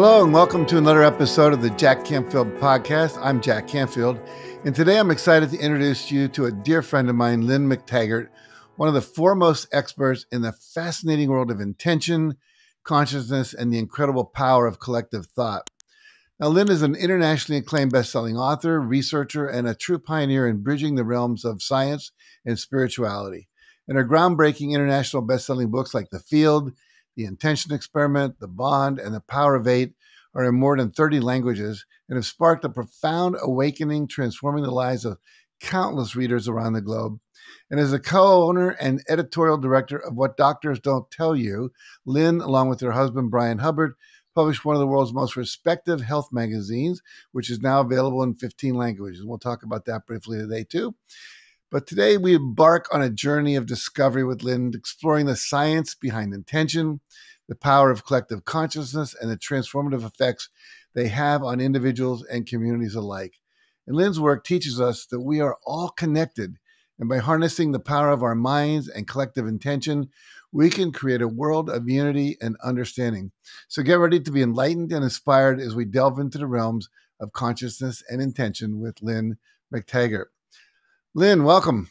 Hello, and welcome to another episode of the Jack Canfield Podcast. I'm Jack Canfield, and today I'm excited to introduce you to a dear friend of mine, Lynne McTaggart, one of the foremost experts in the fascinating world of intention, consciousness, and the incredible power of collective thought. Now, Lynne is an internationally acclaimed best-selling author, researcher, and a true pioneer in bridging the realms of science and spirituality. In her groundbreaking international best-selling books like The Field, The Intention Experiment, The Bond, and The Power of Eight are in more than 30 languages and have sparked a profound awakening, transforming the lives of countless readers around the globe. And as a co owner and editorial director of What Doctors Don't Tell You, Lynne, along with her husband, Brian Hubbard, published one of the world's most respected health magazines, which is now available in 15 languages. We'll talk about that briefly today, too. But today we embark on a journey of discovery with Lynne, exploring the science behind intention, the power of collective consciousness, and the transformative effects they have on individuals and communities alike. And Lynne's work teaches us that we are all connected, and by harnessing the power of our minds and collective intention, we can create a world of unity and understanding. So get ready to be enlightened and inspired as we delve into the realms of consciousness and intention with Lynne McTaggart. Lynne, welcome.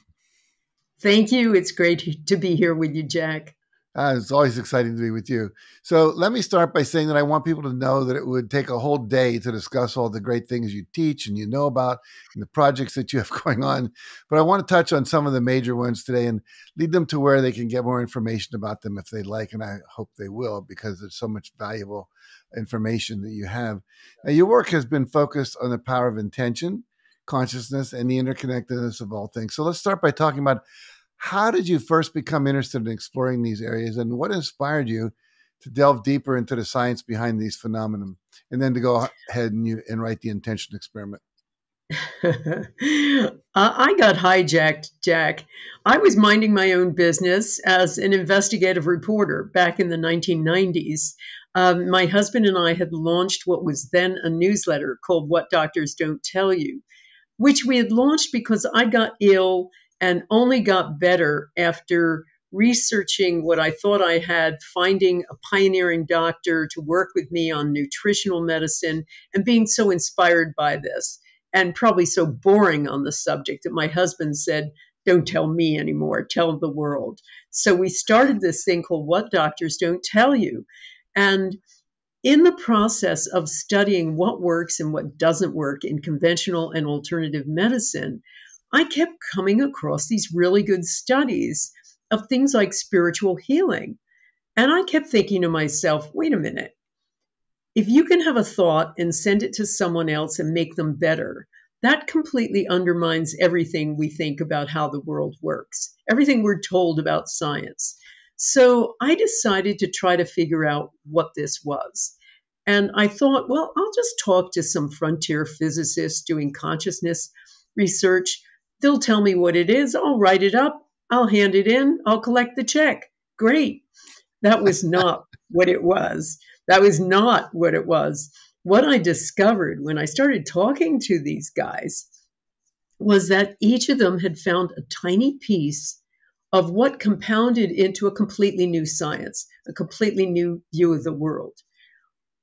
Thank you. It's great to be here with you, Jack. Uh, it's always exciting to be with you. So let me start by saying that I want people to know that it would take a whole day to discuss all the great things you teach and you know about and the projects that you have going on. But I want to touch on some of the major ones today and lead them to where they can get more information about them if they like. And I hope they will because there's so much valuable information that you have. Now, your work has been focused on the power of intention, consciousness, and the interconnectedness of all things. So let's start by talking about how did you first become interested in exploring these areas and what inspired you to delve deeper into the science behind these phenomena and then to go ahead and, you, and write the intention experiment? I got hijacked, Jack. I was minding my own business as an investigative reporter back in the 1990s. Um, my husband and I had launched what was then a newsletter called What Doctors Don't Tell You, which we had launched because I got ill and only got better after researching what I thought I had, finding a pioneering doctor to work with me on nutritional medicine, and being so inspired by this, and probably so boring on the subject that my husband said, Don't tell me anymore, tell the world. So we started this thing called What Doctors Don't Tell You. And in the process of studying what works and what doesn't work in conventional and alternative medicine, I kept coming across these really good studies of things like spiritual healing. And I kept thinking to myself, wait a minute. If you can have a thought and send it to someone else and make them better, that completely undermines everything we think about how the world works, everything we're told about science. So I decided to try to figure out what this was. And I thought, well, I'll just talk to some frontier physicists doing consciousness research They'll tell me what it is. I'll write it up. I'll hand it in. I'll collect the check. Great. That was not what it was. That was not what it was. What I discovered when I started talking to these guys was that each of them had found a tiny piece of what compounded into a completely new science, a completely new view of the world.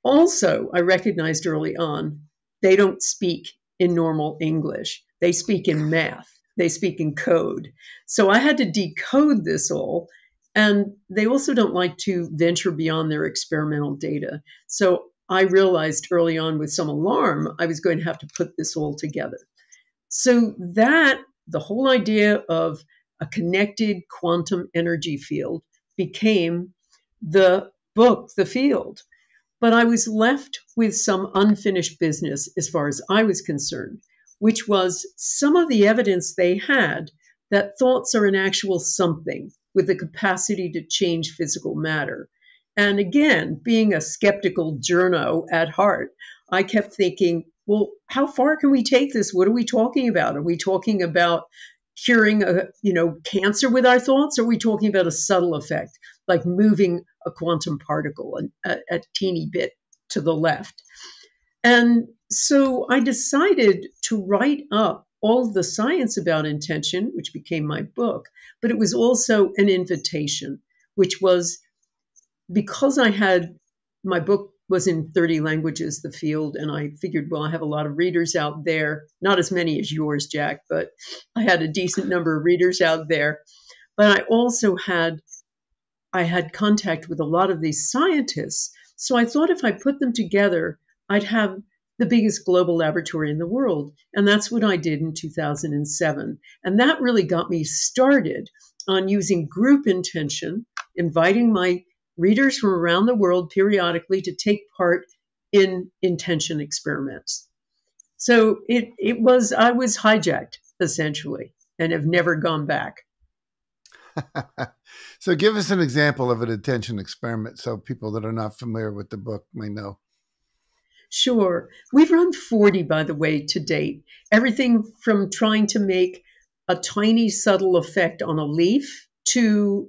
Also, I recognized early on they don't speak in normal English. They speak in math, they speak in code. So I had to decode this all. And they also don't like to venture beyond their experimental data. So I realized early on with some alarm, I was going to have to put this all together. So that, the whole idea of a connected quantum energy field became the book, The Field. But I was left with some unfinished business as far as I was concerned, which was some of the evidence they had that thoughts are an actual something with the capacity to change physical matter. And again, being a skeptical journo at heart, I kept thinking, well, how far can we take this? What are we talking about? Are we talking about curing a you know cancer with our thoughts? Or are we talking about a subtle effect, like moving a quantum particle a, a, a teeny bit to the left? And so I decided to write up all the science about intention, which became my book, but it was also an invitation, which was because I had my book was in 30 languages, the field, and I figured, well, I have a lot of readers out there, not as many as yours, Jack, but I had a decent number of readers out there. But I also had I had contact with a lot of these scientists. So I thought if I put them together, I'd have the biggest global laboratory in the world. And that's what I did in 2007. And that really got me started on using group intention, inviting my readers from around the world periodically to take part in intention experiments. So it, it was, I was hijacked essentially and have never gone back. so give us an example of an intention experiment so people that are not familiar with the book may know. Sure. We've run 40, by the way, to date. Everything from trying to make a tiny, subtle effect on a leaf to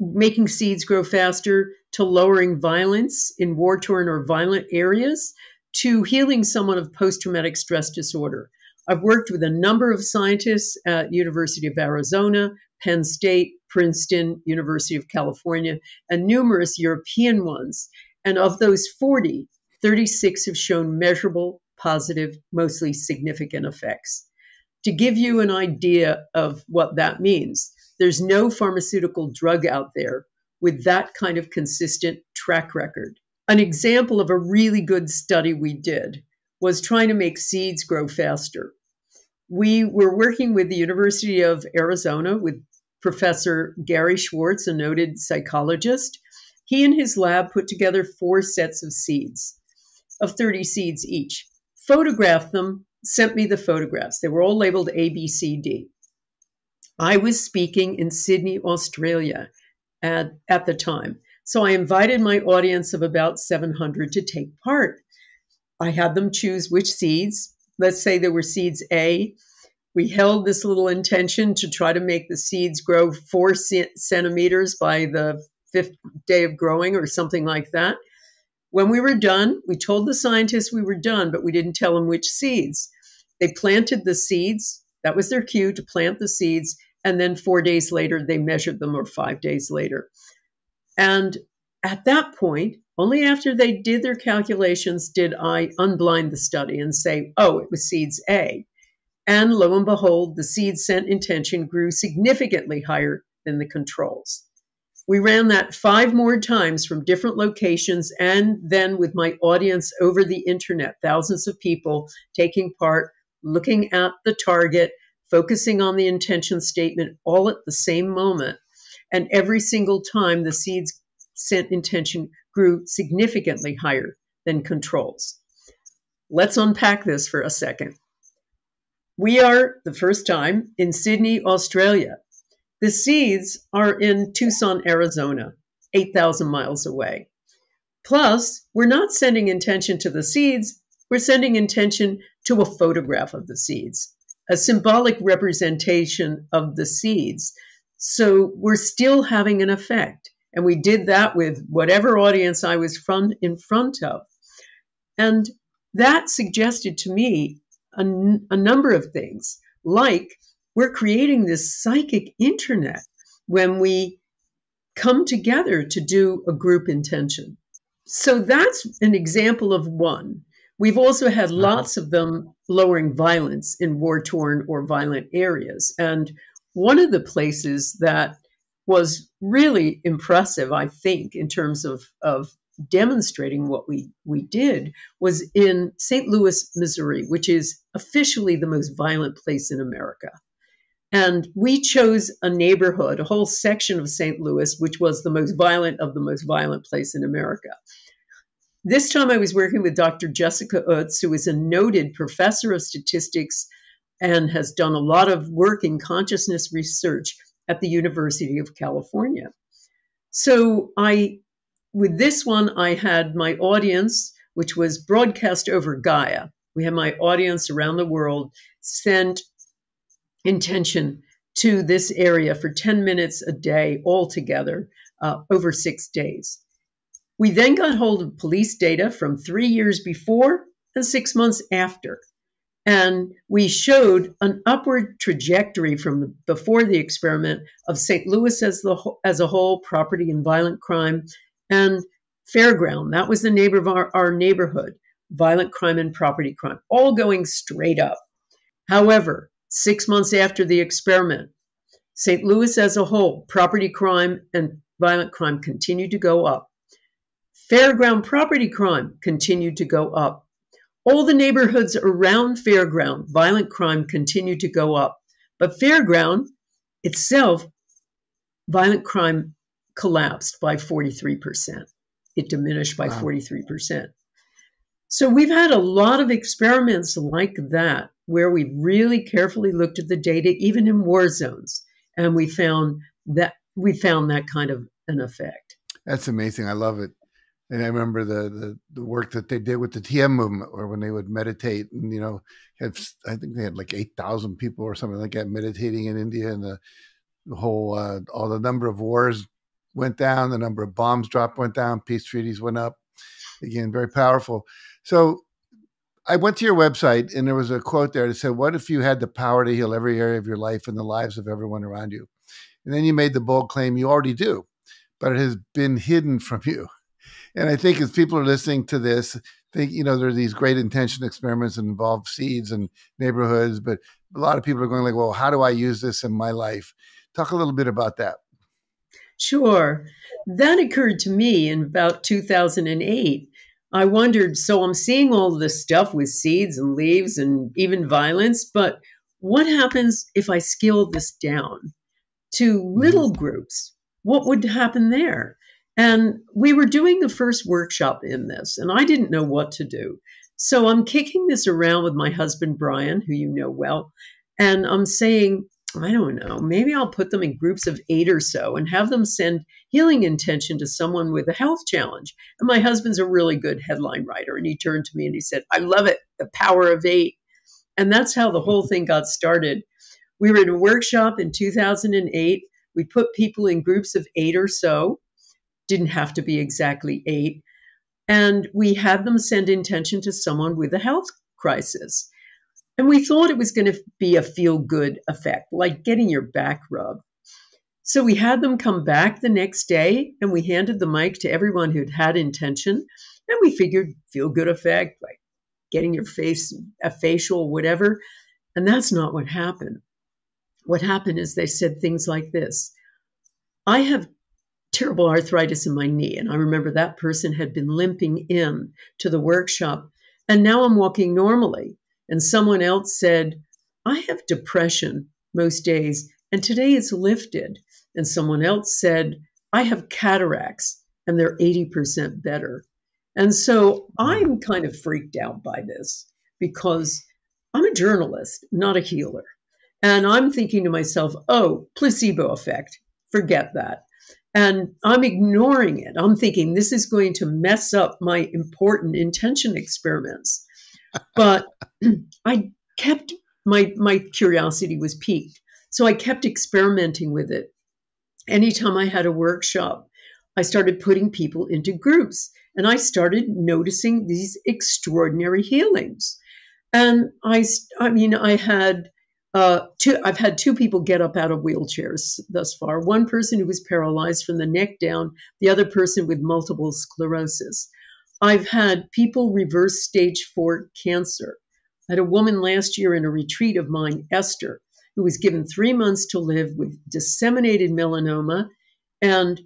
making seeds grow faster to lowering violence in war torn or violent areas to healing someone of post traumatic stress disorder. I've worked with a number of scientists at University of Arizona, Penn State, Princeton, University of California, and numerous European ones. And of those 40, 36 have shown measurable, positive, mostly significant effects. To give you an idea of what that means, there's no pharmaceutical drug out there with that kind of consistent track record. An example of a really good study we did was trying to make seeds grow faster. We were working with the University of Arizona with Professor Gary Schwartz, a noted psychologist. He and his lab put together four sets of seeds, of 30 seeds each, photographed them, sent me the photographs. They were all labeled A, B, C, D. I was speaking in Sydney, Australia at, at the time. So I invited my audience of about 700 to take part. I had them choose which seeds. Let's say there were seeds A, we held this little intention to try to make the seeds grow four centimeters by the fifth day of growing or something like that. When we were done, we told the scientists we were done, but we didn't tell them which seeds. They planted the seeds. That was their cue to plant the seeds. And then four days later, they measured them, or five days later. And at that point, only after they did their calculations did I unblind the study and say, oh, it was seeds A. And lo and behold, the seed sent intention grew significantly higher than the controls. We ran that five more times from different locations and then with my audience over the internet, thousands of people taking part, looking at the target, focusing on the intention statement all at the same moment. And every single time the seeds sent intention grew significantly higher than controls. Let's unpack this for a second. We are the first time in Sydney, Australia. The seeds are in Tucson, Arizona, 8,000 miles away. Plus, we're not sending intention to the seeds, we're sending intention to a photograph of the seeds, a symbolic representation of the seeds. So we're still having an effect. And we did that with whatever audience I was front, in front of. And that suggested to me a, a number of things, like we're creating this psychic internet when we come together to do a group intention. So that's an example of one. We've also had uh-huh. lots of them lowering violence in war torn or violent areas. And one of the places that was really impressive, I think, in terms of, of demonstrating what we, we did was in St. Louis, Missouri, which is officially the most violent place in America. And we chose a neighborhood, a whole section of St. Louis, which was the most violent of the most violent place in America. This time I was working with Dr. Jessica Utts, who is a noted professor of statistics and has done a lot of work in consciousness research at the University of California. So I with this one, I had my audience, which was broadcast over Gaia. We had my audience around the world send intention to this area for 10 minutes a day altogether uh, over six days. We then got hold of police data from three years before and six months after. And we showed an upward trajectory from the, before the experiment of St. Louis as, the, as a whole, property and violent crime, and Fairground, that was the neighbor of our, our neighborhood. Violent crime and property crime, all going straight up. However, six months after the experiment, St. Louis as a whole, property crime and violent crime continued to go up. Fairground property crime continued to go up. All the neighborhoods around Fairground, violent crime continued to go up. But Fairground itself, violent crime collapsed by 43%. It diminished by wow. 43%. So we've had a lot of experiments like that where we really carefully looked at the data, even in war zones, and we found that we found that kind of an effect. That's amazing. I love it. And I remember the, the, the work that they did with the TM movement, or when they would meditate, and you know, have I think they had like eight thousand people or something like that meditating in India, and the, the whole uh, all the number of wars went down, the number of bombs dropped went down, peace treaties went up. Again, very powerful. So I went to your website and there was a quote there that said, What if you had the power to heal every area of your life and the lives of everyone around you? And then you made the bold claim you already do, but it has been hidden from you. And I think as people are listening to this, think, you know, there are these great intention experiments that involve seeds and neighborhoods, but a lot of people are going like, well, how do I use this in my life? Talk a little bit about that. Sure. That occurred to me in about 2008. I wondered so I'm seeing all this stuff with seeds and leaves and even violence, but what happens if I scale this down to mm-hmm. little groups? What would happen there? And we were doing the first workshop in this, and I didn't know what to do. So I'm kicking this around with my husband, Brian, who you know well, and I'm saying, I don't know, maybe I'll put them in groups of eight or so and have them send healing intention to someone with a health challenge. And my husband's a really good headline writer. And he turned to me and he said, I love it, the power of eight. And that's how the whole thing got started. We were in a workshop in 2008. We put people in groups of eight or so, didn't have to be exactly eight. And we had them send intention to someone with a health crisis. And we thought it was going to be a feel good effect, like getting your back rubbed. So we had them come back the next day and we handed the mic to everyone who'd had intention. And we figured feel good effect, like getting your face, a facial, whatever. And that's not what happened. What happened is they said things like this I have terrible arthritis in my knee. And I remember that person had been limping in to the workshop. And now I'm walking normally. And someone else said, I have depression most days, and today it's lifted. And someone else said, I have cataracts, and they're 80% better. And so I'm kind of freaked out by this because I'm a journalist, not a healer. And I'm thinking to myself, oh, placebo effect, forget that. And I'm ignoring it. I'm thinking this is going to mess up my important intention experiments but I kept my my curiosity was piqued. So I kept experimenting with it. Anytime I had a workshop, I started putting people into groups and I started noticing these extraordinary healings. And I I mean I had uh, two, I've had two people get up out of wheelchairs thus far. One person who was paralyzed from the neck down, the other person with multiple sclerosis. I've had people reverse stage four cancer. I had a woman last year in a retreat of mine, Esther, who was given three months to live with disseminated melanoma. And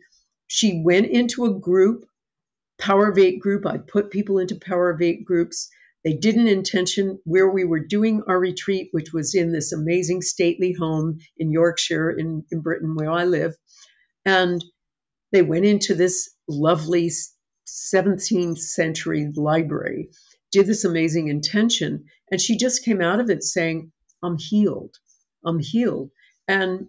she went into a group, Power of Eight group. I put people into Power of Eight groups. They did an intention where we were doing our retreat, which was in this amazing stately home in Yorkshire, in, in Britain, where I live. And they went into this lovely 17th century library, did this amazing intention. And she just came out of it saying, I'm healed. I'm healed. And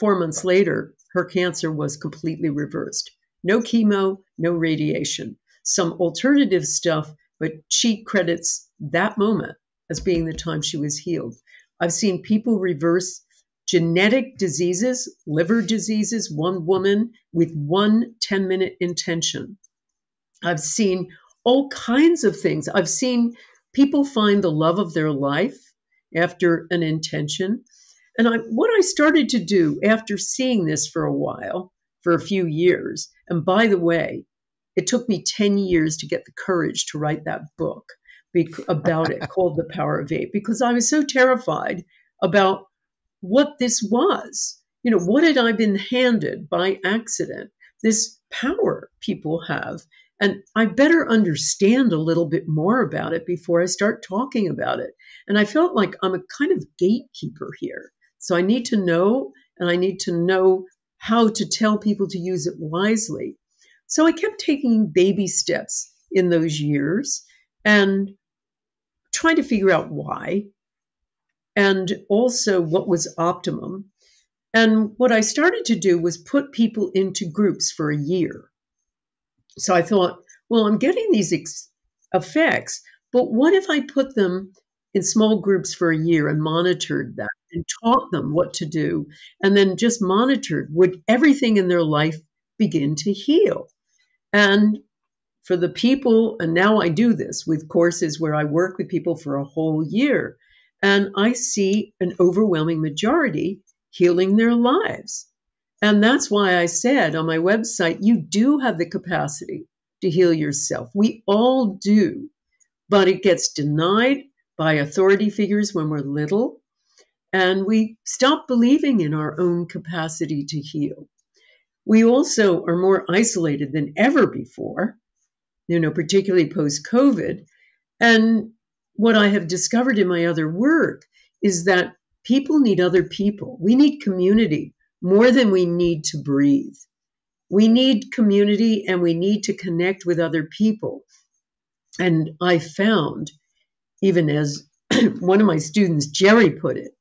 four months later, her cancer was completely reversed. No chemo, no radiation, some alternative stuff, but she credits that moment as being the time she was healed. I've seen people reverse genetic diseases, liver diseases, one woman with one 10 minute intention I've seen all kinds of things. I've seen people find the love of their life after an intention. And I, what I started to do after seeing this for a while, for a few years, and by the way, it took me 10 years to get the courage to write that book about it called The Power of Eight because I was so terrified about what this was. You know, what had I been handed by accident? This power people have. And I better understand a little bit more about it before I start talking about it. And I felt like I'm a kind of gatekeeper here. So I need to know, and I need to know how to tell people to use it wisely. So I kept taking baby steps in those years and trying to figure out why and also what was optimum. And what I started to do was put people into groups for a year. So I thought, well, I'm getting these ex- effects, but what if I put them in small groups for a year and monitored that and taught them what to do and then just monitored would everything in their life begin to heal? And for the people, and now I do this with courses where I work with people for a whole year, and I see an overwhelming majority healing their lives. And that's why I said on my website, you do have the capacity to heal yourself. We all do, but it gets denied by authority figures when we're little, and we stop believing in our own capacity to heal. We also are more isolated than ever before, you know, particularly post COVID. And what I have discovered in my other work is that people need other people. We need community more than we need to breathe. We need community and we need to connect with other people. And I found, even as one of my students, Jerry, put it,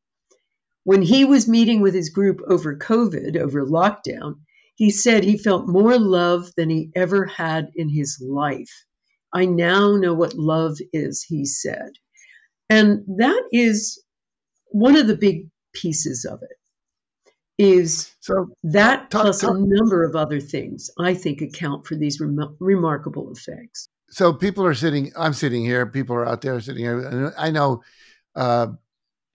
when he was meeting with his group over COVID, over lockdown, he said he felt more love than he ever had in his life. I now know what love is, he said. And that is one of the big pieces of it is so that talk, plus talk, a number of other things I think account for these rem- remarkable effects. So people are sitting. I'm sitting here. People are out there sitting here. And I know uh,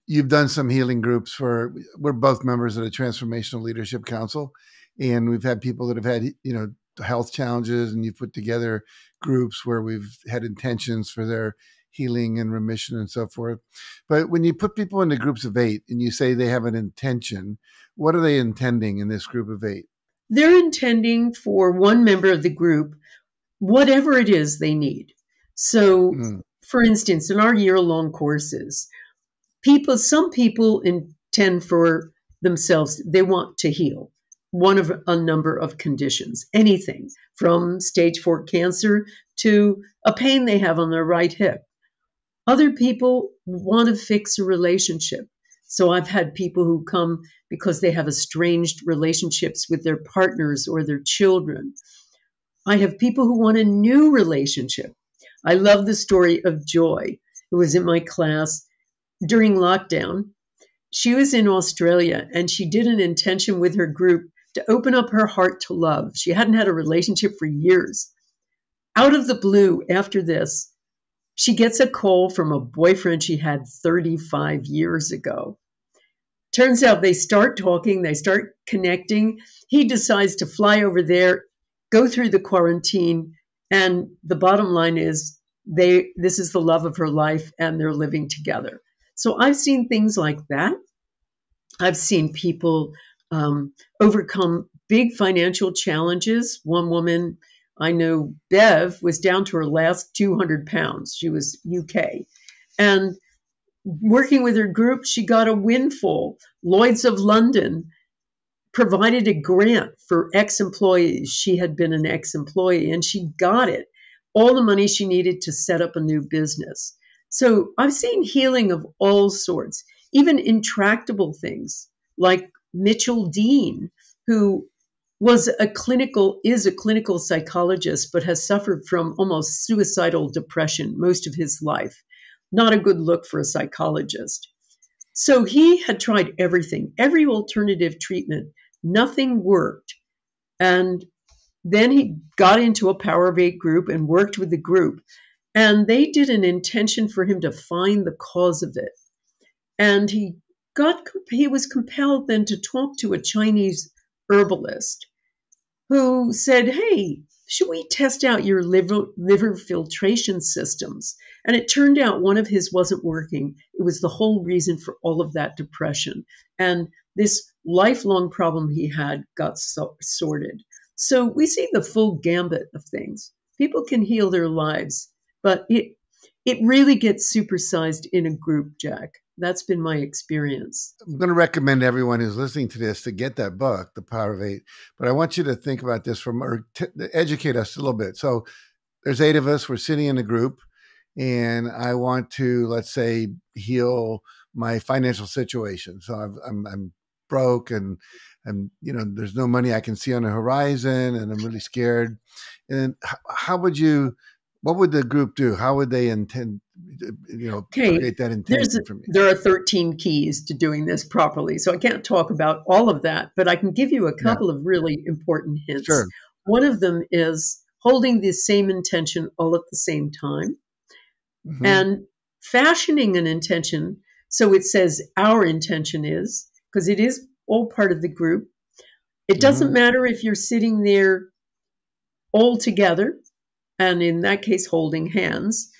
you've done some healing groups for. We're both members of the Transformational Leadership Council, and we've had people that have had you know health challenges, and you've put together groups where we've had intentions for their healing and remission and so forth. But when you put people into groups of eight and you say they have an intention, what are they intending in this group of eight? They're intending for one member of the group whatever it is they need. So, mm. for instance, in our year long courses, people, some people intend for themselves, they want to heal one of a number of conditions, anything from stage four cancer to a pain they have on their right hip. Other people want to fix a relationship. So I've had people who come because they have estranged relationships with their partners or their children. I have people who want a new relationship. I love the story of Joy, who was in my class during lockdown. She was in Australia and she did an intention with her group to open up her heart to love. She hadn't had a relationship for years. Out of the blue, after this, she gets a call from a boyfriend she had 35 years ago. Turns out they start talking, they start connecting. He decides to fly over there, go through the quarantine, and the bottom line is they this is the love of her life and they're living together. So I've seen things like that. I've seen people um, overcome big financial challenges. One woman I know Bev was down to her last 200 pounds. She was UK. And working with her group, she got a windfall. Lloyd's of London provided a grant for ex employees. She had been an ex employee and she got it, all the money she needed to set up a new business. So I've seen healing of all sorts, even intractable things like Mitchell Dean, who was a clinical is a clinical psychologist but has suffered from almost suicidal depression most of his life. Not a good look for a psychologist. So he had tried everything every alternative treatment. Nothing worked. And then he got into a power of eight group and worked with the group. And they did an intention for him to find the cause of it. And he got he was compelled then to talk to a chinese herbalist who said, Hey, should we test out your liver, liver filtration systems? And it turned out one of his wasn't working. It was the whole reason for all of that depression. And this lifelong problem he had got so- sorted. So we see the full gambit of things. People can heal their lives, but it it really gets supersized in a group, Jack. That's been my experience. I'm going to recommend everyone who's listening to this to get that book, The Power of Eight. But I want you to think about this from or t- educate us a little bit. So there's eight of us. We're sitting in a group, and I want to, let's say, heal my financial situation. So i I'm, I'm broke and and you know there's no money I can see on the horizon, and I'm really scared. And how would you? What would the group do? How would they intend? You know, okay. create that intention for me. There are 13 keys to doing this properly, so I can't talk about all of that, but I can give you a couple yeah. of really important hints. Sure. One of them is holding the same intention all at the same time, mm-hmm. and fashioning an intention so it says our intention is because it is all part of the group. It doesn't mm-hmm. matter if you're sitting there all together, and in that case, holding hands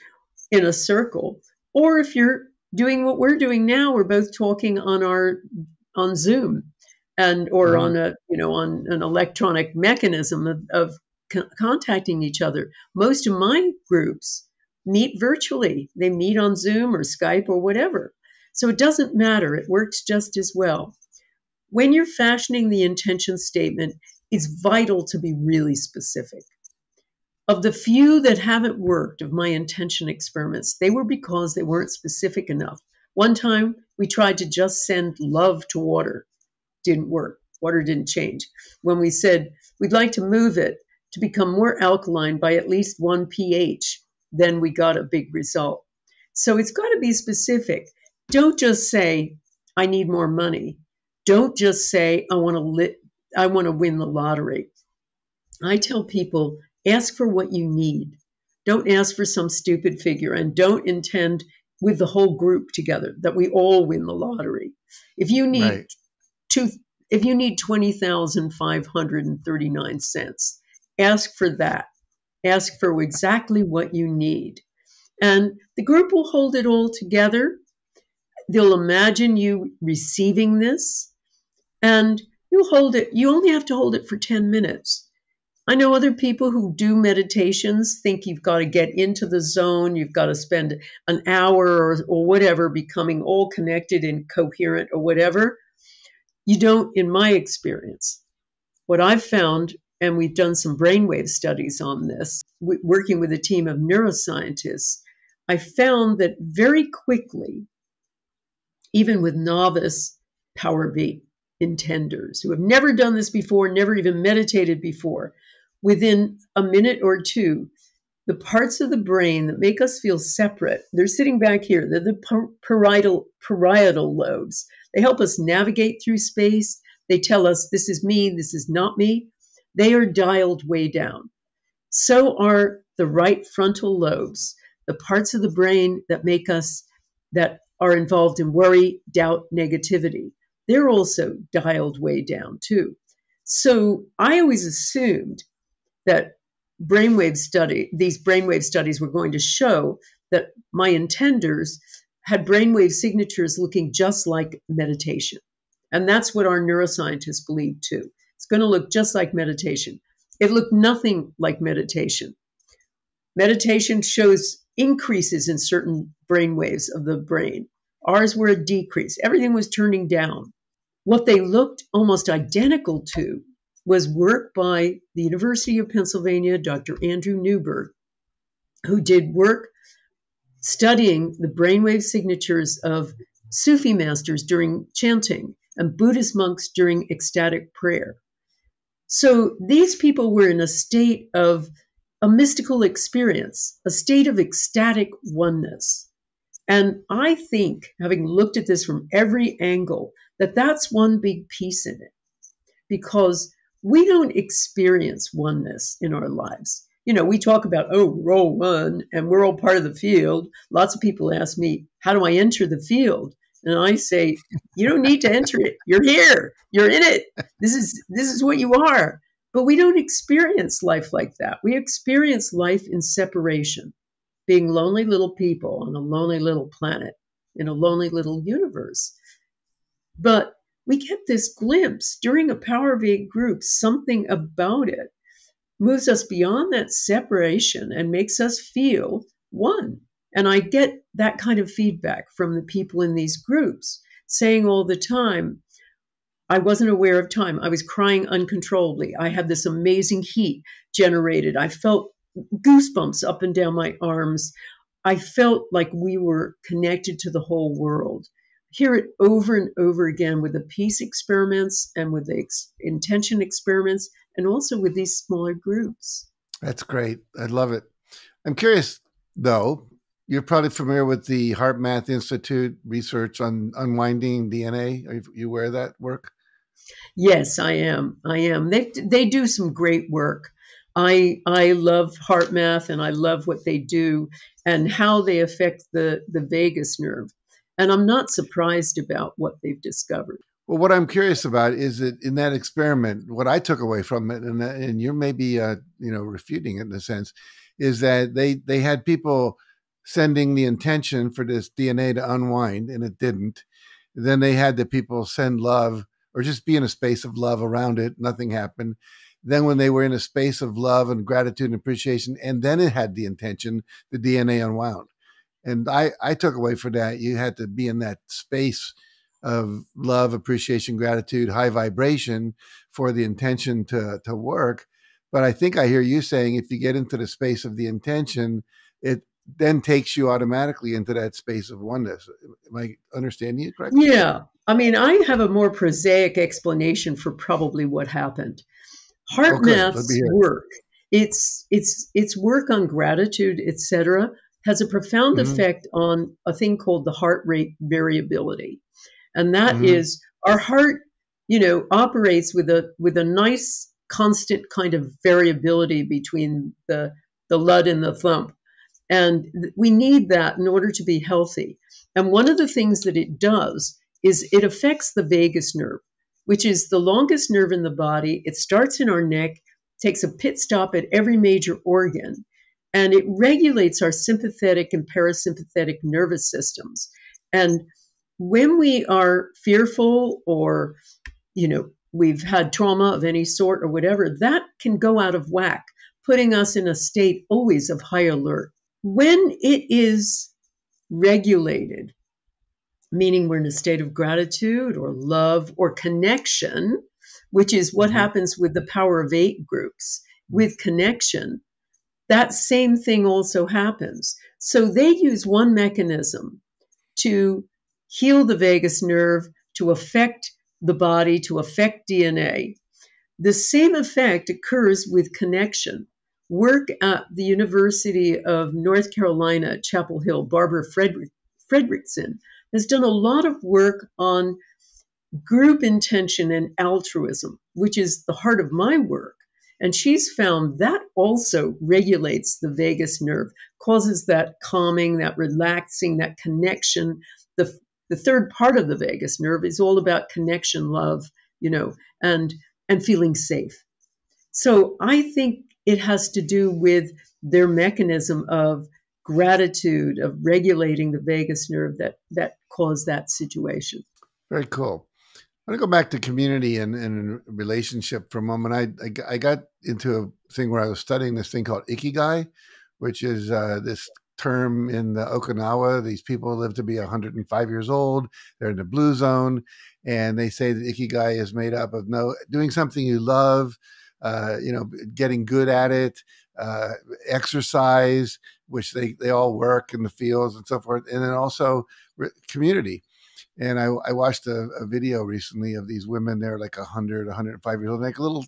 in a circle, or if you're doing what we're doing now, we're both talking on our on Zoom and or mm-hmm. on a you know on an electronic mechanism of, of co- contacting each other. Most of my groups meet virtually; they meet on Zoom or Skype or whatever. So it doesn't matter; it works just as well when you're fashioning the intention statement, it's vital to be really specific. Of the few that haven't worked of my intention experiments, they were because they weren't specific enough. One time we tried to just send love to water, didn't work. Water didn't change. When we said we'd like to move it to become more alkaline by at least one pH, then we got a big result. So it's got to be specific. Don't just say, I need more money. Don't just say, I want to li- I want to win the lottery. I tell people, ask for what you need. Don't ask for some stupid figure and don't intend with the whole group together that we all win the lottery. If you need right. two if you need 20,539 cents, ask for that. Ask for exactly what you need. And the group will hold it all together. They'll imagine you receiving this and you hold it, you only have to hold it for 10 minutes. I know other people who do meditations think you've got to get into the zone, you've got to spend an hour or, or whatever becoming all connected and coherent or whatever. You don't, in my experience. What I've found, and we've done some brainwave studies on this, working with a team of neuroscientists, I found that very quickly, even with novice Power V, intenders who have never done this before, never even meditated before, within a minute or two, the parts of the brain that make us feel separate, they're sitting back here. They're the parietal, parietal lobes. They help us navigate through space. They tell us this is me, this is not me. They are dialed way down. So are the right frontal lobes, the parts of the brain that make us, that are involved in worry, doubt, negativity they're also dialed way down too. So I always assumed that brainwave study, these brainwave studies were going to show that my intenders had brainwave signatures looking just like meditation. And that's what our neuroscientists believe too. It's going to look just like meditation. It looked nothing like meditation. Meditation shows increases in certain brain waves of the brain. Ours were a decrease. Everything was turning down. What they looked almost identical to was work by the University of Pennsylvania, Dr. Andrew Newberg, who did work studying the brainwave signatures of Sufi masters during chanting and Buddhist monks during ecstatic prayer. So these people were in a state of a mystical experience, a state of ecstatic oneness. And I think, having looked at this from every angle, that that's one big piece in it because we don't experience oneness in our lives. You know, we talk about, oh, we're all one and we're all part of the field. Lots of people ask me, how do I enter the field? And I say, you don't need to enter it. You're here. You're in it. This is this is what you are. But we don't experience life like that. We experience life in separation, being lonely little people on a lonely little planet in a lonely little universe. But we get this glimpse during a Power of Eight group, something about it moves us beyond that separation and makes us feel one. And I get that kind of feedback from the people in these groups saying all the time, I wasn't aware of time. I was crying uncontrollably. I had this amazing heat generated. I felt goosebumps up and down my arms. I felt like we were connected to the whole world. Hear it over and over again with the peace experiments and with the ex- intention experiments and also with these smaller groups. That's great. I love it. I'm curious, though, you're probably familiar with the HeartMath Institute research on unwinding DNA. Are you aware of that work? Yes, I am. I am. They they do some great work. I I love HeartMath and I love what they do and how they affect the the vagus nerve. And I'm not surprised about what they've discovered. Well, what I'm curious about is that in that experiment, what I took away from it, and, and you're maybe uh, you know refuting it in a sense, is that they they had people sending the intention for this DNA to unwind, and it didn't. Then they had the people send love or just be in a space of love around it. Nothing happened. Then, when they were in a space of love and gratitude and appreciation, and then it had the intention, the DNA unwound. And I, I took away for that. You had to be in that space of love, appreciation, gratitude, high vibration for the intention to to work. But I think I hear you saying if you get into the space of the intention, it then takes you automatically into that space of oneness. Am I understanding you correctly? Yeah. I mean, I have a more prosaic explanation for probably what happened. Heart oh, okay, math's work, its its its work on gratitude, etc., has a profound mm-hmm. effect on a thing called the heart rate variability, and that mm-hmm. is our heart, you know, operates with a with a nice constant kind of variability between the the lud and the thump, and we need that in order to be healthy. And one of the things that it does is it affects the vagus nerve, which is the longest nerve in the body. It starts in our neck, takes a pit stop at every major organ, and it regulates our sympathetic and parasympathetic nervous systems. And when we are fearful or, you know, we've had trauma of any sort or whatever, that can go out of whack, putting us in a state always of high alert. When it is regulated, meaning we're in a state of gratitude or love or connection, which is what mm-hmm. happens with the power of eight groups. With connection, that same thing also happens. So they use one mechanism to heal the vagus nerve, to affect the body, to affect DNA. The same effect occurs with connection. Work at the University of North Carolina, Chapel Hill, Barbara Frederick, Fredrickson has done a lot of work on group intention and altruism, which is the heart of my work. And she's found that also regulates the vagus nerve, causes that calming, that relaxing, that connection. The, the third part of the vagus nerve is all about connection, love, you know, and and feeling safe. So I think it has to do with their mechanism of gratitude of regulating the vagus nerve that that caused that situation. Very cool. I want to go back to community and, and relationship for a moment. I, I, I got into a thing where I was studying this thing called ikigai, which is uh, this term in the Okinawa. These people live to be 105 years old. They're in the blue zone, and they say that ikigai is made up of no doing something you love, uh, you know, getting good at it, uh, exercise, which they, they all work in the fields and so forth, and then also community. And I, I watched a, a, video recently of these women. They're like 100, 105 years old, like little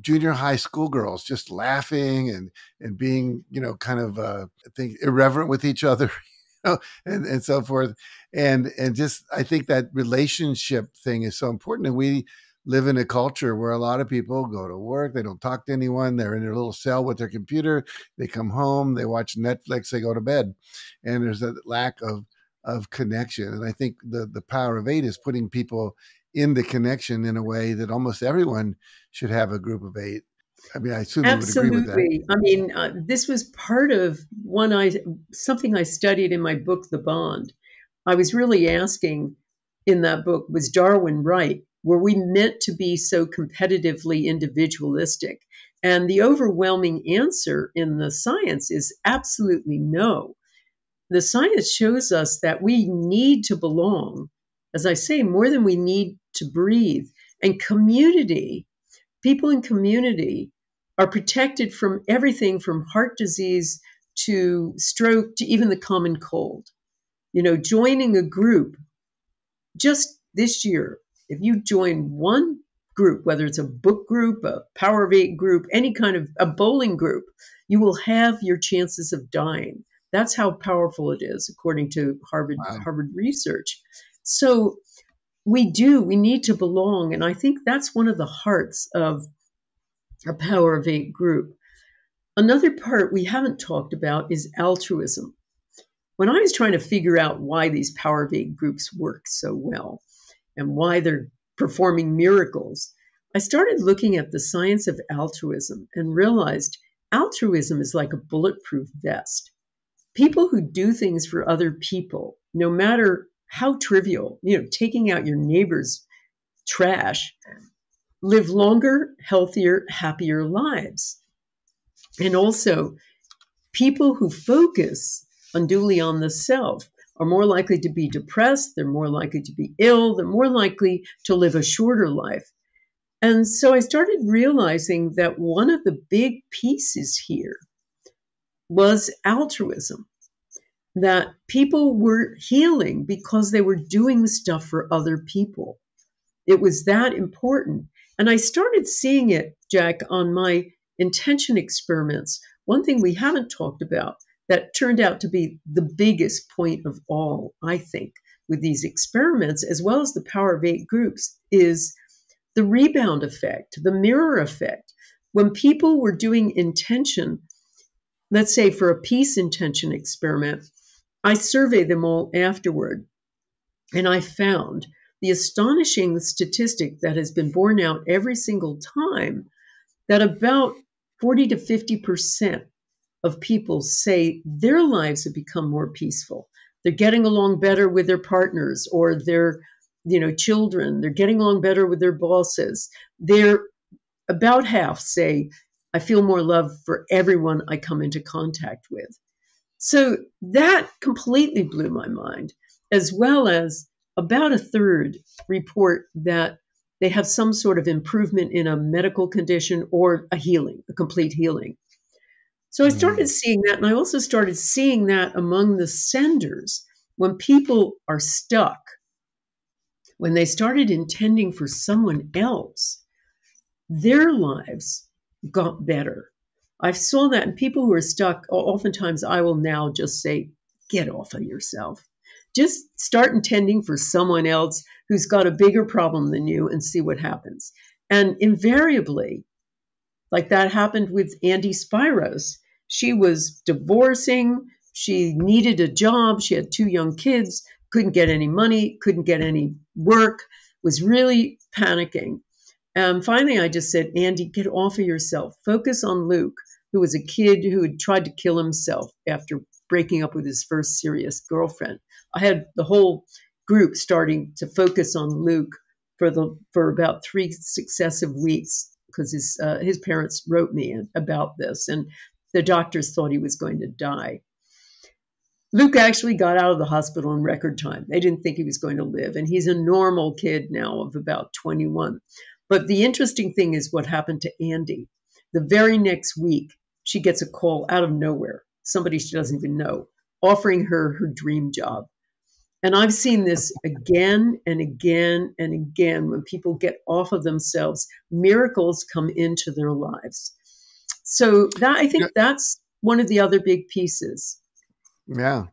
junior high school girls, just laughing and and being, you know, kind of uh, I think irreverent with each other, you know, and and so forth. And and just I think that relationship thing is so important. And we live in a culture where a lot of people go to work, they don't talk to anyone, they're in their little cell with their computer, they come home, they watch Netflix, they go to bed. And there's a lack of of connection. And I think the the power of eight is putting people in the connection in a way that almost everyone should have a group of eight. I mean, I assume Absolutely. would agree with that. I mean, uh, this was part of one I something I studied in my book, The Bond. I was really asking in that book, was Darwin right? Were we meant to be so competitively individualistic? And the overwhelming answer in the science is absolutely no. The science shows us that we need to belong, as I say, more than we need to breathe. And community, people in community are protected from everything from heart disease to stroke to even the common cold. You know, joining a group just this year, if you join one group, whether it's a book group, a Power of Eight group, any kind of a bowling group, you will have your chances of dying. That's how powerful it is, according to Harvard wow. Harvard research. So we do, we need to belong. And I think that's one of the hearts of a Power of Eight group. Another part we haven't talked about is altruism. When I was trying to figure out why these Power of Eight groups work so well and why they're performing miracles, I started looking at the science of altruism and realized altruism is like a bulletproof vest. People who do things for other people, no matter how trivial, you know, taking out your neighbor's trash, live longer, healthier, happier lives. And also, people who focus unduly on the self are more likely to be depressed, they're more likely to be ill, they're more likely to live a shorter life. And so I started realizing that one of the big pieces here was altruism. That people were healing because they were doing stuff for other people. It was that important. And I started seeing it, Jack, on my intention experiments. One thing we haven't talked about that turned out to be the biggest point of all, I think, with these experiments, as well as the power of eight groups, is the rebound effect, the mirror effect. When people were doing intention, let's say for a peace intention experiment, I surveyed them all afterward, and I found the astonishing statistic that has been borne out every single time that about 40 to 50 percent of people say their lives have become more peaceful. They're getting along better with their partners or their you know children. They're getting along better with their bosses. They're about half say I feel more love for everyone I come into contact with. So that completely blew my mind, as well as about a third report that they have some sort of improvement in a medical condition or a healing, a complete healing. So I started mm. seeing that, and I also started seeing that among the senders when people are stuck, when they started intending for someone else, their lives got better. I saw that in people who are stuck. Oftentimes, I will now just say, get off of yourself just start intending for someone else who's got a bigger problem than you and see what happens. And invariably, like that happened with Andy Spiros. She was divorcing, she needed a job, she had two young kids, couldn't get any money, couldn't get any work, was really panicking. And finally, I just said, Andy, get off of yourself. Focus on Luke, who was a kid who had tried to kill himself after breaking up with his first serious girlfriend. I had the whole group starting to focus on Luke for the for about three successive weeks because his uh, his parents wrote me about this, and the doctors thought he was going to die. Luke actually got out of the hospital in record time. They didn't think he was going to live, and he's a normal kid now of about 21. But the interesting thing is what happened to Andy. The very next week, she gets a call out of nowhere, somebody she doesn't even know, offering her her dream job. And I've seen this again and again and again when people get off of themselves, miracles come into their lives. So that I think yeah. that's one of the other big pieces. Yeah.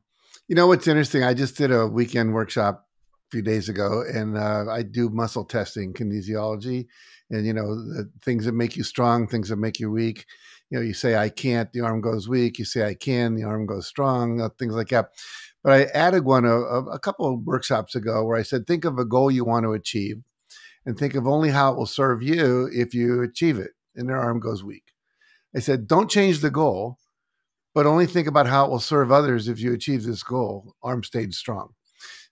You know what's interesting? I just did a weekend workshop few days ago and uh, I do muscle testing, kinesiology, and you know, the things that make you strong, things that make you weak. You know, you say I can't, the arm goes weak. You say I can, the arm goes strong. Uh, things like that. But I added one a, a couple of workshops ago where I said, think of a goal you want to achieve. and think of only how it will serve you if you achieve it. And their arm goes weak. I said, don't change the goal, but only think about how it will serve others if you achieve this goal. Arm stayed strong.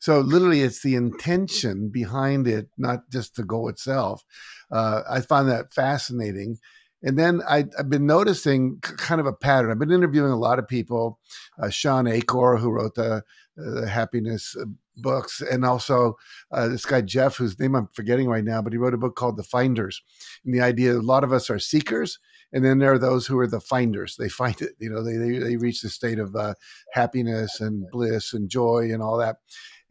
So literally, it's the intention behind it, not just the goal itself. Uh, I find that fascinating. And then I, have been noticing kind of a pattern. I've been interviewing a lot of people. Uh, Shawn Achor, who wrote the, uh, the happiness uh, books, and also uh, this guy Jeff, whose name I'm forgetting right now, but he wrote a book called The Finders. And the idea a lot of us are seekers, and then there are those who are the finders. They find it, you know, they they, they reach the state of uh, happiness and bliss and joy and all that.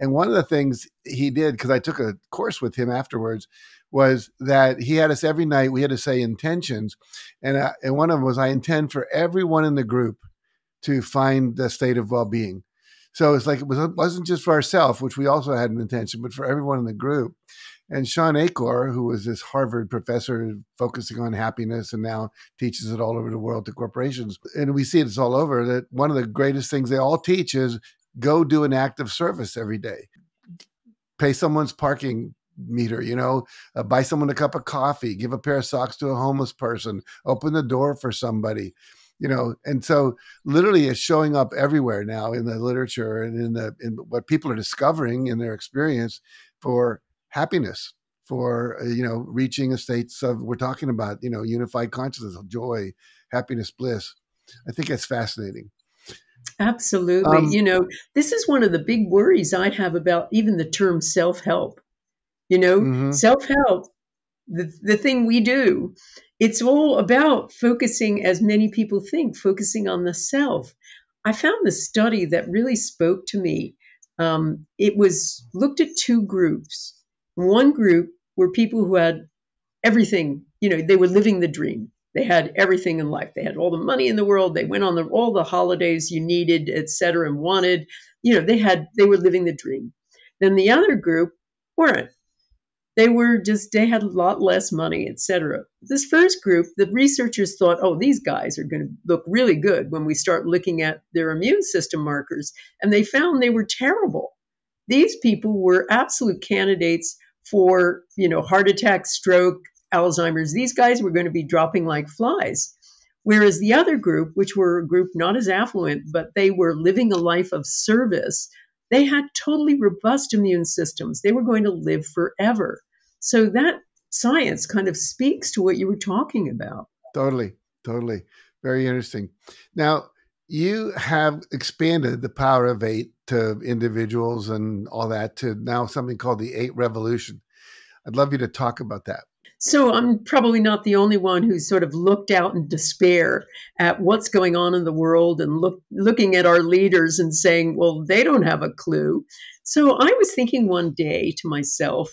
And one of the things he did, because I took a course with him afterwards, was that he had us every night. We had to say intentions, and uh, and one of them was I intend for everyone in the group to find the state of well being. So it's like it, was, it wasn't just for ourselves, which we also had an intention, but for everyone in the group. And Shawn Achor, who was this Harvard professor focusing on happiness and now teaches it all over the world to corporations, and we see it's all over, that one of the greatest things they all teach is go do an act of service every day. Pay someone's parking meter, you know, uh, buy someone a cup of coffee, give a pair of socks to a homeless person, open the door for somebody you know and so literally it's showing up everywhere now in the literature and in the in what people are discovering in their experience for happiness for uh, you know reaching a state of we're talking about you know unified consciousness joy happiness bliss i think it's fascinating absolutely um, you know this is one of the big worries i have about even the term self-help you know mm-hmm. self-help the, the thing we do it's all about focusing, as many people think, focusing on the self. I found the study that really spoke to me. Um, it was looked at two groups. One group were people who had everything, you know, they were living the dream. They had everything in life. They had all the money in the world. They went on the, all the holidays you needed, etc., and wanted. You know, they had they were living the dream. Then the other group weren't they were just they had a lot less money etc this first group the researchers thought oh these guys are going to look really good when we start looking at their immune system markers and they found they were terrible these people were absolute candidates for you know heart attack stroke alzheimer's these guys were going to be dropping like flies whereas the other group which were a group not as affluent but they were living a life of service they had totally robust immune systems. They were going to live forever. So that science kind of speaks to what you were talking about. Totally, totally. Very interesting. Now, you have expanded the power of eight to individuals and all that to now something called the eight revolution. I'd love you to talk about that. So I'm probably not the only one who's sort of looked out in despair at what's going on in the world and look, looking at our leaders and saying, well, they don't have a clue. So I was thinking one day to myself,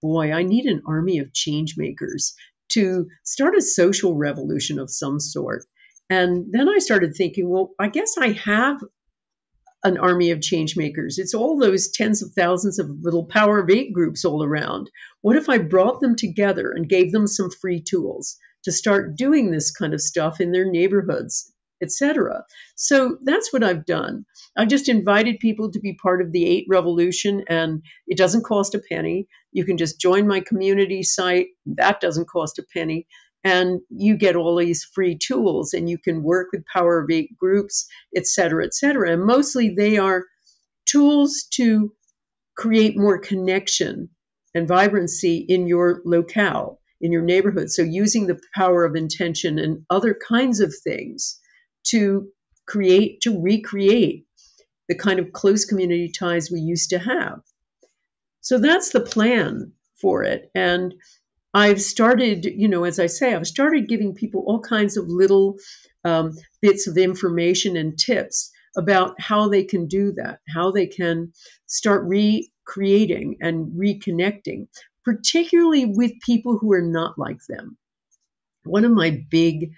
boy, I need an army of change makers to start a social revolution of some sort. And then I started thinking, well, I guess I have an army of change makers. It's all those tens of thousands of little power of eight groups all around. What if I brought them together and gave them some free tools to start doing this kind of stuff in their neighborhoods, etc. So that's what I've done. I've just invited people to be part of the eight revolution and it doesn't cost a penny. You can just join my community site. That doesn't cost a penny and you get all these free tools and you can work with power of eight groups et cetera et cetera. And mostly they are tools to create more connection and vibrancy in your locale in your neighborhood. So using the power of intention and other kinds of things to create to recreate the kind of close community ties we used to have. So that's the plan for it. And I've started, you know, as I say, I've started giving people all kinds of little um, bits of information and tips about how they can do that, how they can start recreating and reconnecting, particularly with people who are not like them. One of my big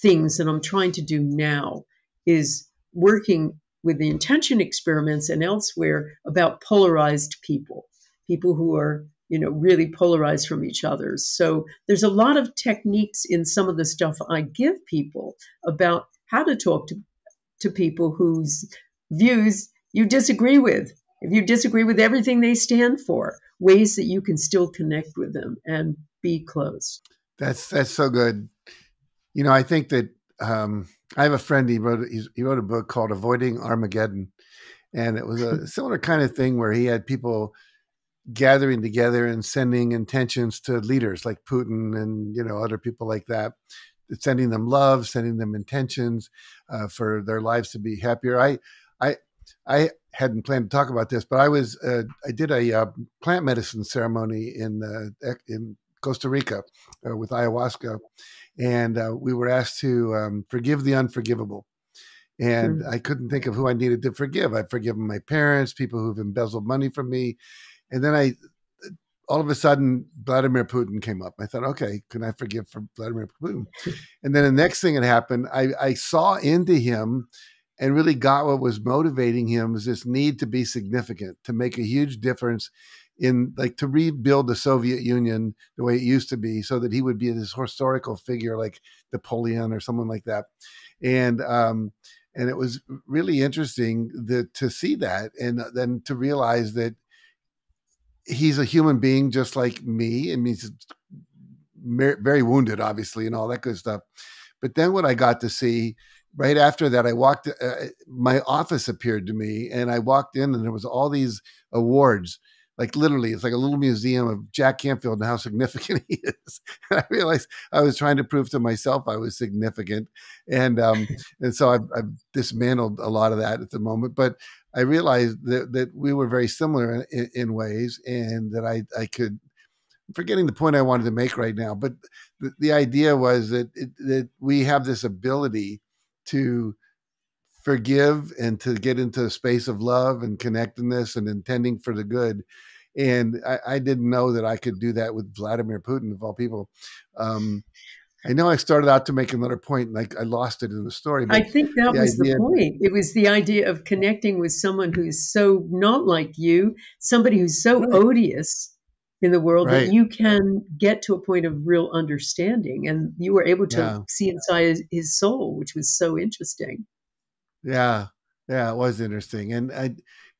things that I'm trying to do now is working with the intention experiments and elsewhere about polarized people, people who are you know, really polarized from each other. So there's a lot of techniques in some of the stuff I give people about how to talk to, to people whose views you disagree with. If you disagree with everything they stand for, ways that you can still connect with them and be close. That's that's so good. You know, I think that um, I have a friend. He wrote he wrote a book called Avoiding Armageddon, and it was a similar kind of thing where he had people gathering together and sending intentions to leaders like Putin and you know other people like that, sending them love, sending them intentions uh, for their lives to be happier. I I I hadn't planned to talk about this, but I was uh, I did a uh, plant medicine ceremony in uh, in Costa Rica uh, with ayahuasca, and uh, we were asked to um, forgive the unforgivable. And mm-hmm. I couldn't think of who I needed to forgive. I've forgiven my parents, people who've embezzled money from me, and then I, all of a sudden, Vladimir Putin came up. I thought, okay, can I forgive for Vladimir Putin? And then the next thing that happened, I, I saw into him and really got what was motivating him was this need to be significant, to make a huge difference in like to rebuild the Soviet Union the way it used to be, so that he would be this historical figure like Napoleon or someone like that. And um, and it was really interesting that to see that, and then to realize that he's a human being just like me. and he's very wounded, obviously, and all that good stuff. But then what I got to see right after that, I walked, uh, my office appeared to me, and I walked in, and there was all these awards. Like literally, it's like a little museum of Jack Canfield and how significant he is. And I realized I was trying to prove to myself I was significant, and um, and so I've, I've dismantled a lot of that at the moment. But I realized that, that we were very similar in, in ways and that I, I could, I'm forgetting the point I wanted to make right now, but the, the idea was that, it, that we have this ability to forgive and to get into a space of love and connectedness and intending for the good. And I, I, didn't know that I could do that with Vladimir Putin, of all people. Um, I know I started out to make another point and I, I lost it in the story. I think that the was idea, the point. It was the idea of connecting with someone who's so not like you, somebody who's so right. odious in the world right. that you can get to a point of real understanding. And you were able to yeah. see inside his, his soul, which was so interesting. Yeah. Yeah, it was interesting. And I,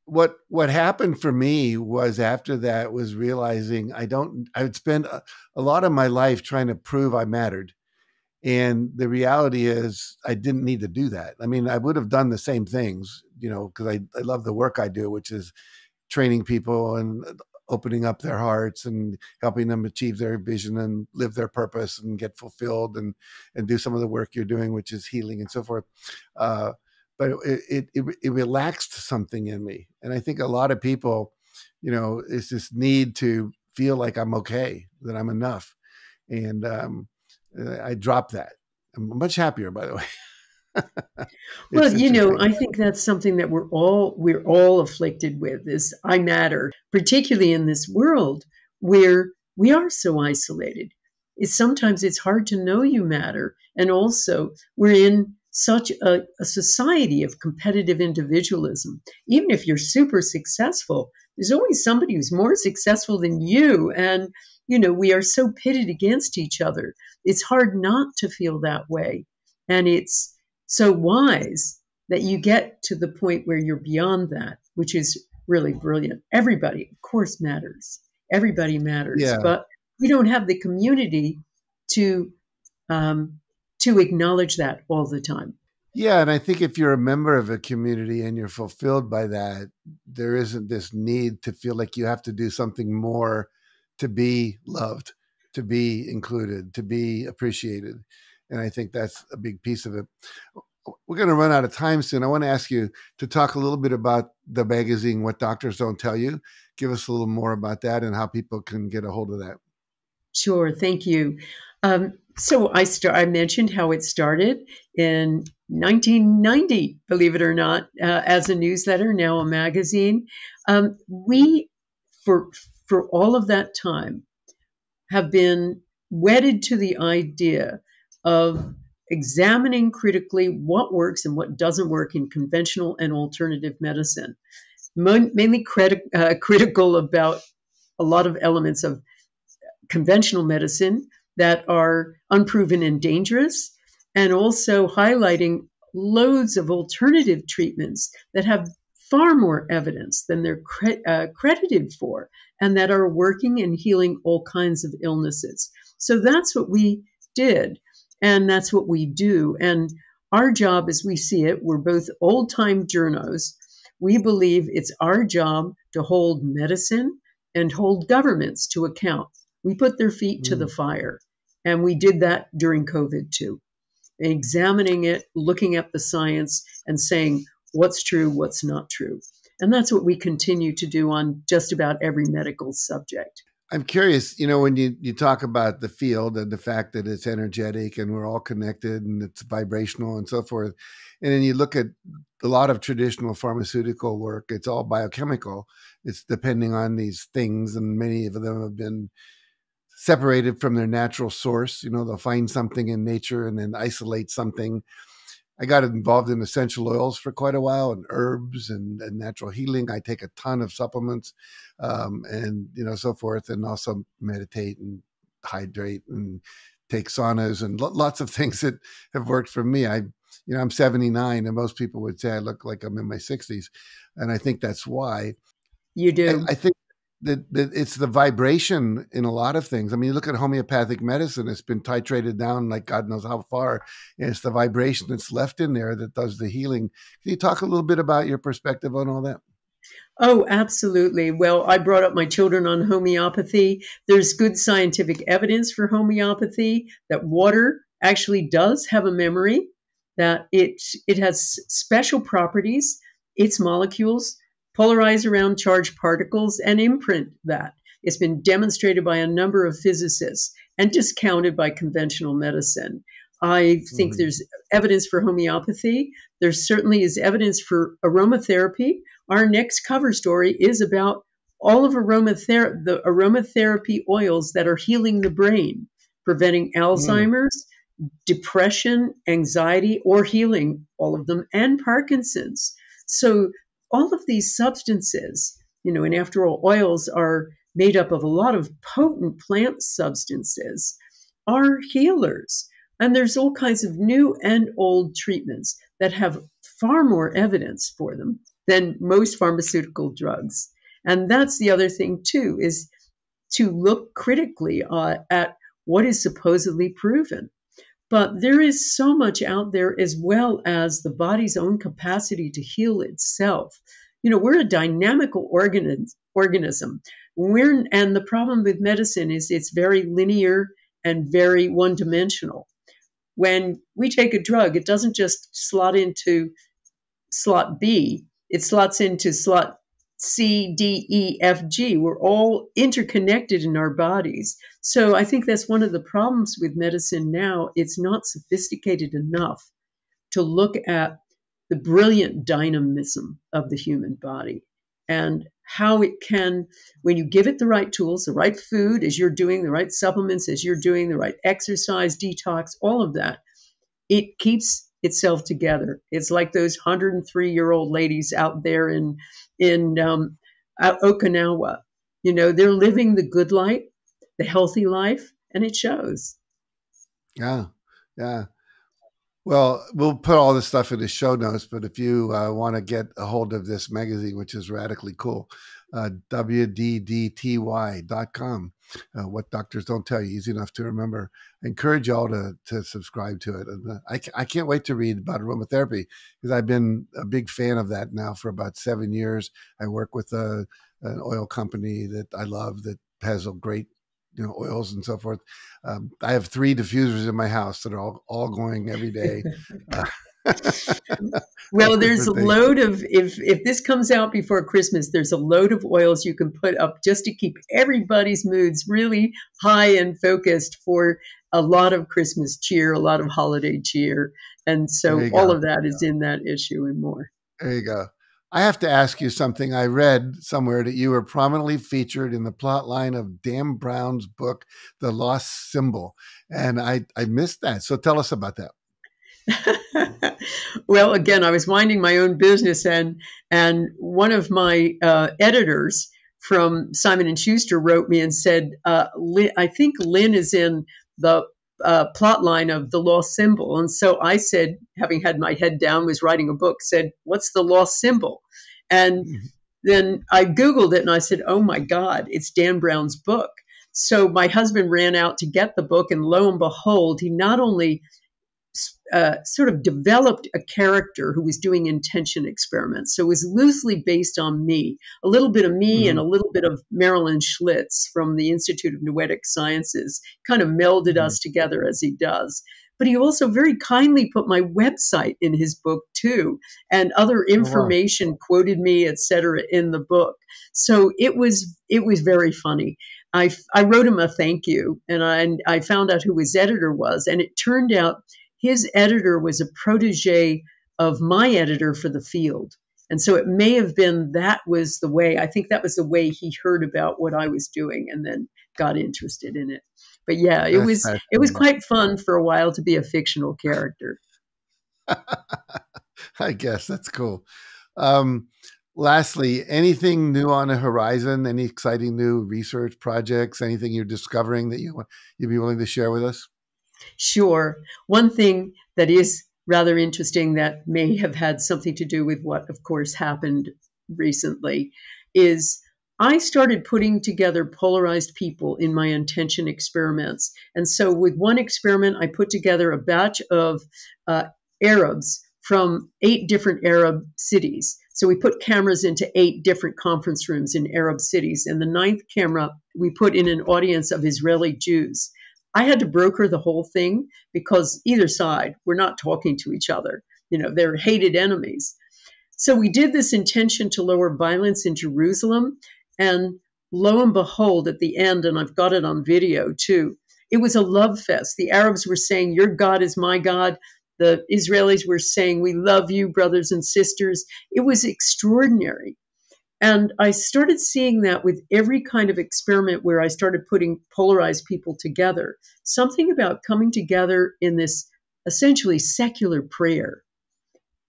what what happened for me was after that was realizing I don't I would spend a, a, lot of my life trying to prove I mattered. And the reality is I didn't need to do that. I mean, I would have done the same things, you know, because I, I love the work I do, which is training people and opening up their hearts and helping them achieve their vision and live their purpose and get fulfilled and and do some of the work you're doing, which is healing and so forth. Uh, but it, it, it, relaxed something in me. And I think a lot of people, you know, it's this need to feel like I'm okay, that I'm enough. And um, I dropped that. I'm much happier, by the way. well, you know, I think that's something that we're all we're all afflicted with is I matter, particularly in this world where we are so isolated. It's sometimes it's hard to know you matter, and also we're in such a, a society of competitive individualism. Even if you're super successful, there's always somebody who's more successful than you. And, you know, we are so pitted against each other. It's hard not to feel that way. And it's so wise that you get to the point where you're beyond that, which is really brilliant. Everybody, of course, matters. Everybody matters. Yeah. But we don't have the community to um, to acknowledge that all the time. Yeah, and I think if you're a member of a community and you're fulfilled by that, there isn't this need to feel like you have to do something more to be loved, to be included, to be appreciated. And I think that's a big piece of it. We're going to run out of time soon. I want to ask you to talk a little bit about the magazine, What Doctors Don't Tell You. Give us a little more about that and how people can get a hold of that. Sure. Thank you. Um, so I start. I mentioned how it started in 1990, believe it or not, uh, as a newsletter, now a magazine. Um, we, for for all of that time, have been wedded to the idea of examining critically what works and what doesn't work in conventional and alternative medicine. mainly uh, critical about a lot of elements of conventional medicine that are unproven and dangerous, and also highlighting loads of alternative treatments that have far more evidence than they're cre- uh, credited for, and that are working and healing all kinds of illnesses. So that's what we did, and that's what we do. And our job, as we see it, we're both old time journos. We believe it's our job to hold medicine and hold governments to account. We put their feet mm. to the mm. fire. And we did that during COVID too, examining it, looking at the science, and saying what's true, what's not true. And that's what we continue to do on just about every medical subject. I'm curious, you know, when you, you talk about the field and the fact that it's energetic and we're all connected and it's vibrational and so forth. And then you look at a lot of traditional pharmaceutical work, it's all biochemical. It's depending on these things, and many of them have been separated from their natural source. You know, they'll find something in nature and then isolate something. I got involved in essential oils for quite a while and herbs and, and natural healing. I take a ton of supplements um, and, you know, so forth, and also meditate and hydrate and take saunas and lo- lots of things that have worked for me. I, you know, I'm 79 and most people would say I look like I'm in my 60s. And I think that's why. You do. I, I think that, that it's the vibration in a lot of things. I mean, you look at homeopathic medicine; it's been titrated down like God knows how far, and it's the vibration that's left in there that does the healing. Can you talk a little bit about your perspective on all that? Oh, absolutely. Well, I brought up my children on homeopathy. There's good scientific evidence for homeopathy that water actually does have a memory, that it it has special properties. Its molecules polarize around charged particles and imprint that. It's been demonstrated by a number of physicists and discounted by conventional medicine. I think mm-hmm. there's evidence for homeopathy. There certainly is evidence for aromatherapy. Our next cover story is about all of aromather- the aromatherapy oils that are healing the brain, preventing. Alzheimer's, mm. depression, anxiety, or healing all of them, and Parkinson's. So all of these substances, you know, and after all, oils are made up of a lot of potent plant substances, are healers. And there's all kinds of new and old treatments that have far more evidence for them than most pharmaceutical drugs. And that's the other thing, too, is to look critically uh, at what is supposedly proven. But there is so much out there as well as the body's own capacity to heal itself. You know, we're a dynamical organism. We're, and the problem with medicine is it's very linear and very one dimensional. When we take a drug, it doesn't just slot into slot B, it slots into slot C, D, E, F, G. We're all interconnected in our bodies. So I think that's one of the problems with medicine now. It's not sophisticated enough to look at the brilliant dynamism of the human body and how it can, when you give it the right tools, the right food, as you're doing, the right supplements, as you're doing, the right exercise, detox, all of that, it keeps itself together. It's like those 103 year old ladies out there in in um, Okinawa. You know, they're living the good life, the healthy life, and it shows. Yeah, yeah. Well, we'll put all this stuff in the show notes, but if you uh, want to get a hold of this magazine, which is radically cool, uh, wddty.com. Uh, what doctors don't tell you, easy enough to remember. I encourage y'all to to subscribe to it. And uh, I, I can't wait to read about aromatherapy because I've been a big fan of that now for about seven years. I work with a, an oil company that I love that has a great you know oils and so forth. Um, I have three diffusers in my house that are all, all going every day. Uh, well, there's a load of if if this comes out before Christmas, there's a load of oils you can put up just to keep everybody's moods really high and focused for a lot of Christmas cheer, a lot of holiday cheer, and so all go. of that is in that issue and more. There you go. I have to ask you something. I read somewhere that you were prominently featured in the plot line of Dan Brown's book, The Lost Symbol. And I, I missed that. So tell us about that. well, again, I was minding my own business, and and one of my uh, editors from Simon and Schuster wrote me and said, uh, "I think Lynne is in the uh, plot line of the lost symbol." And so I said, having had my head down, was writing a book. Said, "What's the lost symbol?" And mm-hmm. then I Googled it and I said, oh my God, it's Dan Brown's book. So my husband ran out to get the book, and lo and behold, he not only uh, sort of developed a character who was doing intention experiments. So it was loosely based on me, a little bit of me mm-hmm. and a little bit of Marilyn Schlitz from the Institute of Noetic Sciences, kind of melded mm-hmm. us together as he does. But he also very kindly put my website in his book too, and other information, oh, wow. quoted me, etc., in the book. So it was it was very funny. I, I wrote him a thank you, and I, I found out who his editor was, and it turned out his editor was a protege of my editor for the field. And so it may have been that was the way, I think that was the way he heard about what I was doing and then got interested in it. But yeah, it was it was quite fun for a while to be a fictional character. I guess that's cool. Um, lastly, anything new on the horizon? Any exciting new research projects? Anything you're discovering that you you'd be willing to share with us? Sure. One thing that is rather interesting that may have had something to do with what, of course, happened recently is I started putting together polarized people in my intention experiments. And so, with one experiment, I put together a batch of uh, Arabs from eight different Arab cities. So, we put cameras into eight different conference rooms in Arab cities. And the ninth camera, we put in an audience of Israeli Jews. I had to broker the whole thing because either side were not talking to each other. You know, they're hated enemies. So we did this intention to lower violence in Jerusalem. And lo and behold, at the end, and I've got it on video too, it was a love fest. The Arabs were saying, Your God is my God. The Israelis were saying, We love you, brothers and sisters. It was extraordinary. And I started seeing that with every kind of experiment where I started putting polarized people together. Something about coming together in this essentially secular prayer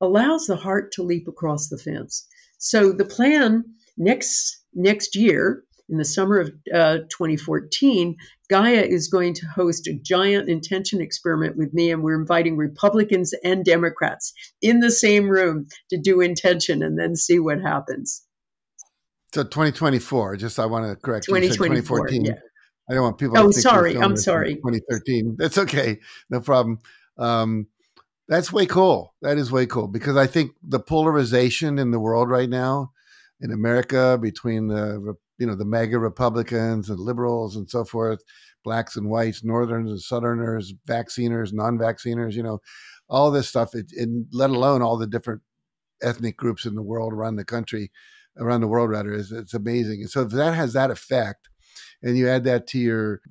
allows the heart to leap across the fence. So the plan next next year in the summer of uh, 2014, Gaia is going to host a giant intention experiment with me, and we're inviting Republicans and Democrats in the same room to do intention and then see what happens. So 2024. Just I want to correct you. 2024. Yeah. I don't want people. Oh, sorry. I'm sorry. 2013. That's okay. No problem. Um, that's way cool. That is way cool because I think the polarization in the world right now, in America, between the you know the mega Republicans and liberals and so forth, blacks and whites, northerners and southerners, vacciners, non-vacciners, you know, all this stuff, it, and let alone all the different ethnic groups in the world around the country around the world rather is it's amazing. And so if that has that effect, and you add that to your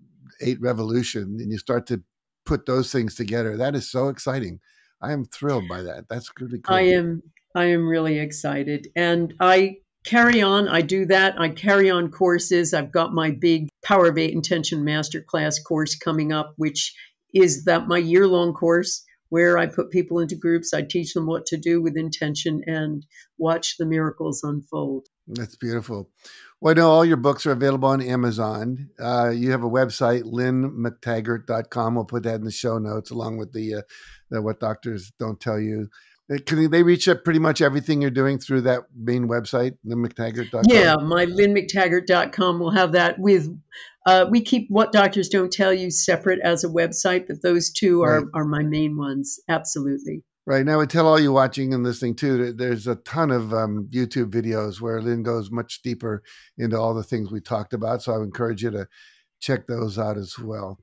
eight revolution, and you start to put those things together, that is so exciting. I am thrilled by that. That's really cool. I am. I am really excited, and I carry on. I do that. I carry on courses. I've got my big Power of Eight Intention Masterclass course coming up, which is that my year long course where I put people into groups. I teach them what to do with intention and watch the miracles unfold. That's beautiful. Well, I know all your books are available on Amazon. Uh, you have a website, lynnemctaggart.com. We'll put that in the show notes along with the, uh, the What Doctors Don't Tell You. Uh, can they reach up pretty much everything you're doing through that main website, lynnemctaggart.com? Yeah, my lynnemctaggart.com will have that with uh, we keep what doctors don't tell you separate as a website, but those two are, right. are my main ones. Absolutely. Right. Now, I would tell all you watching and listening too, there's a ton of um, YouTube videos where Lynne goes much deeper into all the things we talked about. So I would encourage you to check those out as well.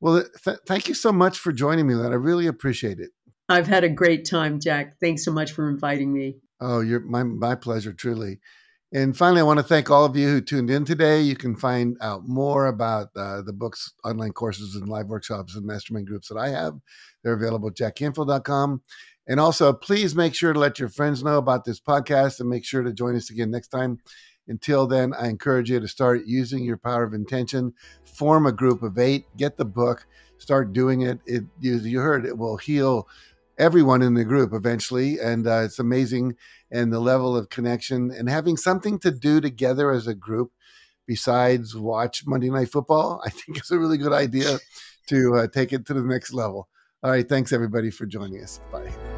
Well, th- thank you so much for joining me, Lynne. I really appreciate it. I've had a great time, Jack. Thanks so much for inviting me. Oh, you're my my pleasure, truly. And finally, I want to thank all of you who tuned in today. You can find out more about uh, the books, online courses, and live workshops and mastermind groups that I have. They're available at jackcanfield.com. And also, please make sure to let your friends know about this podcast and make sure to join us again next time. Until then, I encourage you to start using your power of intention, form a group of eight, get the book, start doing it. It you, you heard it will heal everyone in the group eventually, and uh, it's amazing and the level of connection and having something to do together as a group besides watch Monday Night Football, I think is a really good idea to uh, take it to the next level. All right. Thanks, everybody, for joining us. Bye.